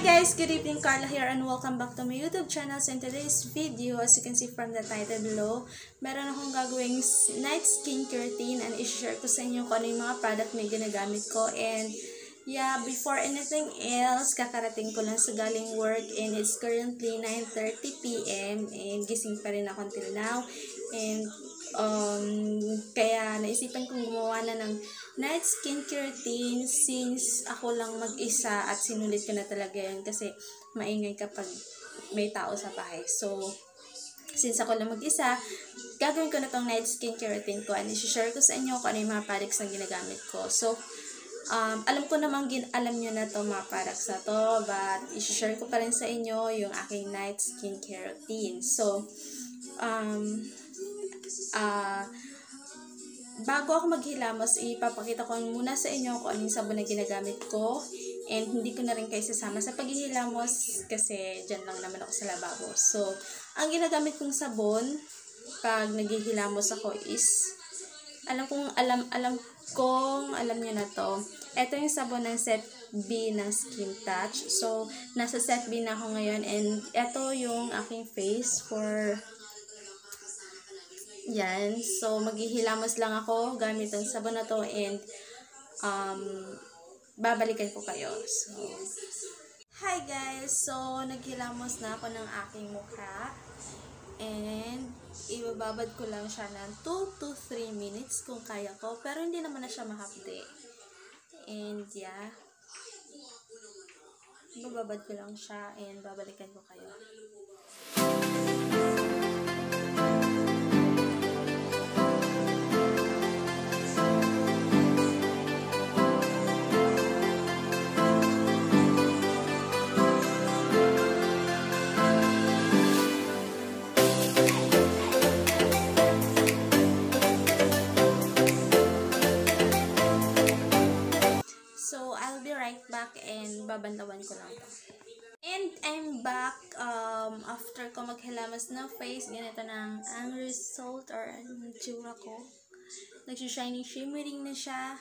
Hi guys, good evening, Carla here and welcome back to my YouTube channel. So in today's video, as you can see from the title below, meron akong gagawing night skincare routine and i-share ko sa inyo kung ano yung mga product na ginagamit ko. And yeah, before anything else, kakarating ko lang sa galing work and it's currently 9.30pm and gising pa rin ako until now. And um, kaya naisipan kong gumawa na ng night skincare routine since ako lang mag-isa at sinulit ko na talaga yan kasi maingay kapag may tao sa bahay. So, since ako lang mag-isa, gagawin ko na tong night skincare routine ko and isi-share ko sa inyo kung ano yung mga products na ginagamit ko. So, um, alam ko namang gin alam nyo na to mga products na to, but isi-share ko pa rin sa inyo yung aking night skincare routine. So, um, ah, bago ako maghilamos, ipapakita ko muna sa inyo kung anong sabon na ginagamit ko. And hindi ko na rin kayo sasama sa paghihilamos kasi dyan lang naman ako sa lababo. So, ang ginagamit kong sabon pag naghihilamos ako is alam kong alam alam kong alam niyo na to. Ito yung sabon ng set B ng Skin Touch. So, nasa set B na ako ngayon and ito yung aking face for yan. So, maghihilamos lang ako gamit ang sabon na to and um, babalikan ko kayo. So, hi guys! So, naghilamos na ako ng aking mukha. And, ibababad ko lang siya ng 2 to 3 minutes kung kaya ko. Pero, hindi naman na siya mahapde. And, yeah. Ibababad ko lang siya and babalikan ko kayo. Right back and babantawan ko lang to. And I'm back um, after ko maghilamas ng face. Ganito na ang, result or ang tsura ko. Nagsishiny shimmering na siya.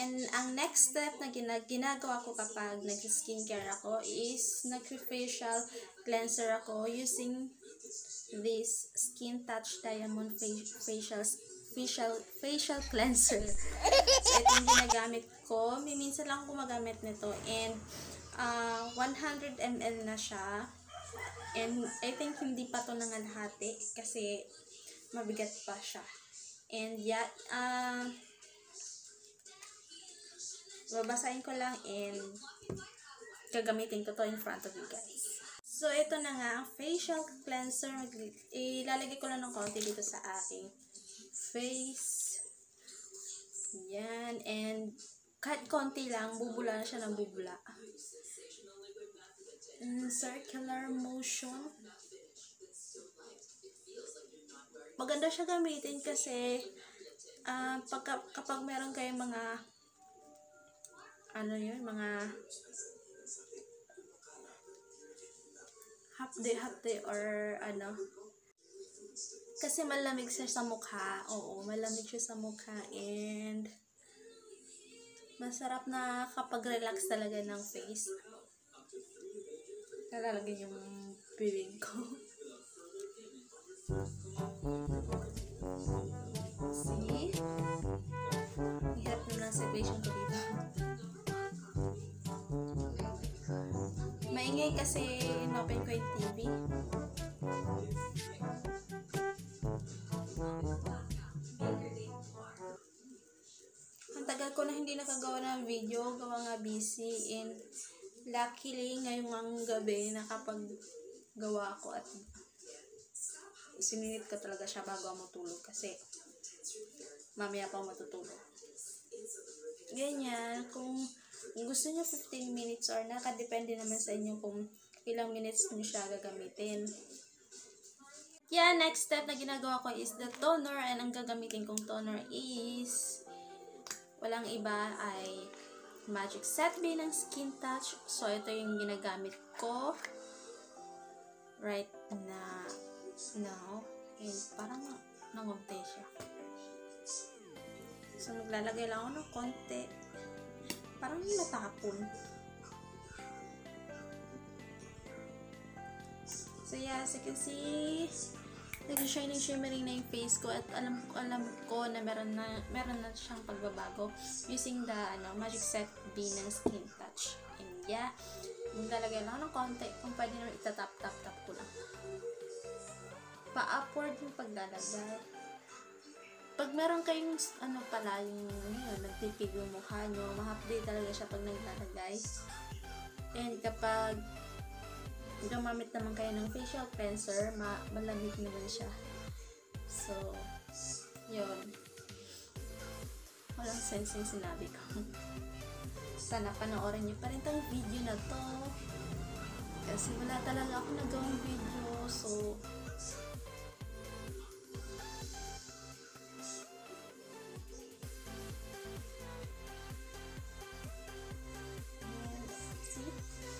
And ang next step na gina ginagawa ko kapag nag-skincare ako is nag-facial cleanser ako using this Skin Touch Diamond fa- facial facial facial cleanser. So, ito yung ginagamit ko. Minsan lang ako gumagamit nito. And, uh, 100 ml na siya. And, I think hindi pa to nangalhati kasi mabigat pa siya. And, yeah, uh, babasahin ko lang and gagamitin ko to in front of you guys. So, ito na nga, ang facial cleanser. Ilalagay ko lang ng konti dito sa aking face. Yan. And, kahit konti lang, bubula na siya ng bubula. In circular motion. Maganda siya gamitin kasi ah pagka, kapag meron kayong mga ano yun, mga half day, half day or ano, kasi malamig siya sa mukha. Oo, malamig siya sa mukha and masarap na kapag-relax talaga ng face. Kalalagay yung bibig ko. See? Hirap na lang situation ko dito. Maingay kasi inopen ko yung TV. Ang tagal ko na hindi nakagawa ng video, gawa nga busy and luckily ngayong ang gabi nakapag gawa ako at sininit ko talaga siya bago ako matulog kasi mamaya pa matutulog. Ganyan, kung gusto niyo 15 minutes or nakadepende naman sa inyo kung ilang minutes niyo siya gagamitin. Yeah, next step na ginagawa ko is the toner and ang gagamitin kong toner is walang iba ay Magic Set B ng Skin Touch. So, ito yung ginagamit ko right na now. And parang nangumte siya. So, maglalagay lang ako ng konti. Parang natapon. So yeah, as you can see, nag-shining shimmering na yung face ko at alam ko alam ko na meron na meron na siyang pagbabago using the ano Magic Set B ng Skin Touch. And yeah, maglalagay lang ng konti kung pwede naman itatap tap tap ko lang. Pa-upward yung paglalagay. Pag meron kayong ano pala yung yun, nagpipig yung mukha nyo, ma-update talaga siya pag naglalagay. And kapag gumamit naman kayo ng facial cleanser, ma malamig naman siya. So, yun. Walang sense yung sinabi ko. Sana panoorin niyo pa rin tong video na to. Kasi wala talaga ako nagawang video. So,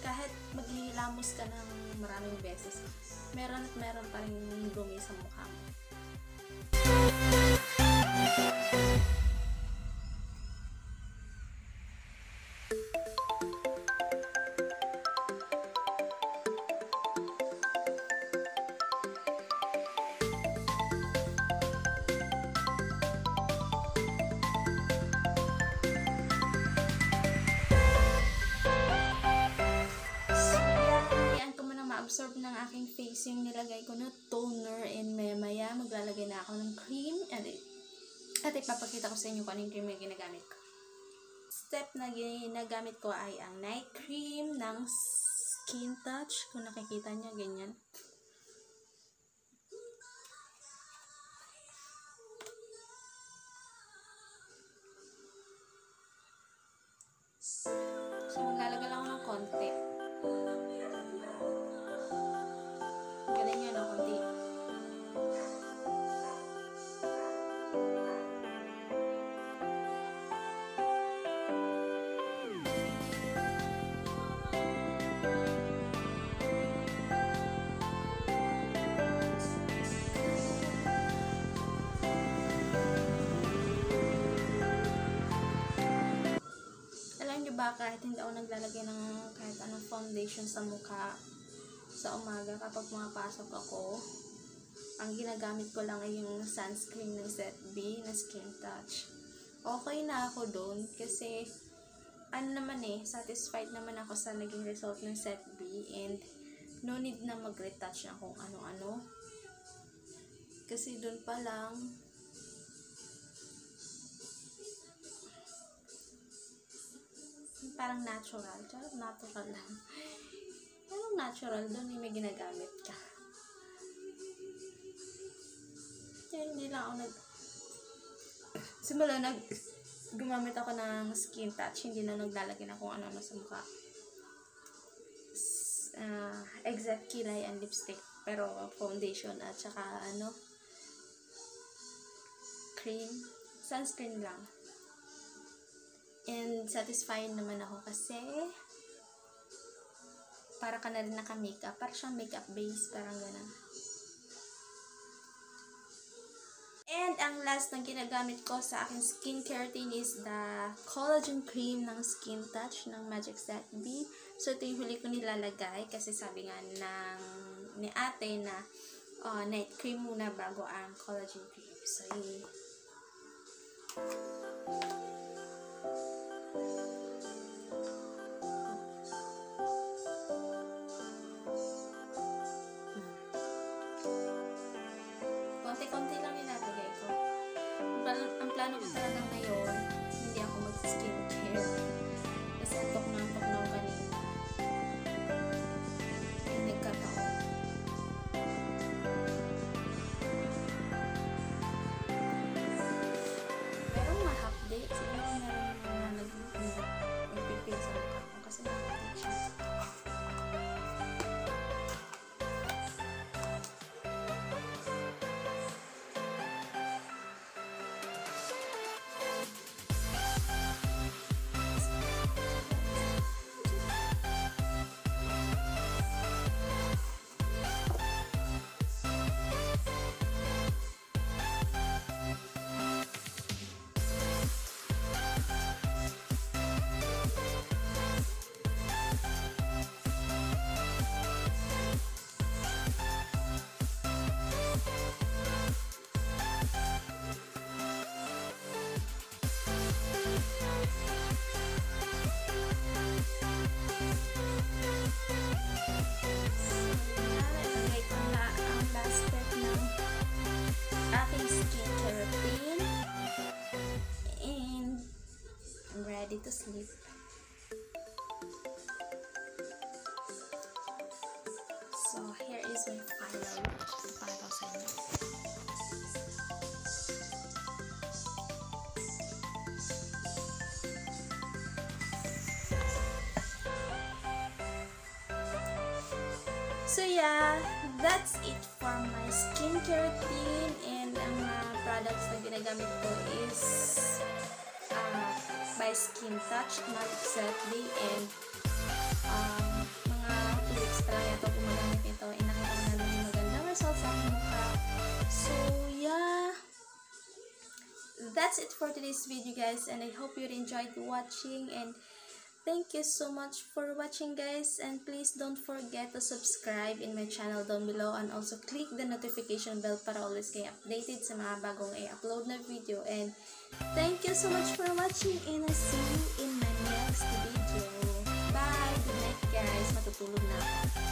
kahit maghihilamos ka ng maraming beses, meron at meron pa rin dumi sa mukha aking face yung nilagay ko na toner and maya maya maglalagay na ako ng cream at, at ipapakita ko sa inyo kung anong cream yung ginagamit ko. Step na ginagamit ko ay ang night cream ng Skin Touch. Kung nakikita niyo, ganyan. So, maglalagay lang kahit hindi ako naglalagay ng kahit anong foundation sa mukha sa umaga kapag pumapasok ako, ang ginagamit ko lang ay yung sunscreen ng Set B na Skin Touch. Okay na ako doon kasi ano naman eh, satisfied naman ako sa naging result ng Set B and no need na mag-retouch na kung ano-ano. Kasi doon pa lang, parang natural. Charot, natural lang. Parang natural, doon eh, may ginagamit ka. Kaya hindi lang ako nag... Simula nag... Gumamit ako ng skin touch, hindi na naglalagay na kung ano-ano sa mukha. Ah, exact kilay and lipstick. Pero foundation at saka ano, cream, sunscreen lang. And satisfied naman ako kasi para ka na rin naka-makeup. Para siyang makeup base, parang gano'n. And ang last na ginagamit ko sa aking skincare routine is the collagen cream ng Skin Touch ng Magic Set B. So, ito yung huli ko nilalagay kasi sabi nga ng ni ate na uh, night cream muna bago ang collagen cream. So, yun. Konti-konti lang nilalagay ko. Ang plan- Ang plano ko talaga ngayon, hindi ako mag-skincare. Kasi antok na antok na ako kanina. Sleep. So, here is my final sa inyo. So yeah, that's it for my skincare routine and ang mga products na ginagamit ko is Skin Touch, Set Day and um, mga 2 weeks talaga ito gumagamit ito. Inakita ko na lang yung magandang results sa mukha. So yeah, that's it for today's video guys and I hope you enjoyed watching and Thank you so much for watching guys and please don't forget to subscribe in my channel down below and also click the notification bell para always kayo updated sa mga bagong i-upload na video and thank you so much for watching and I'll see you in my next video. Bye! Good night guys! Matutulog na ako.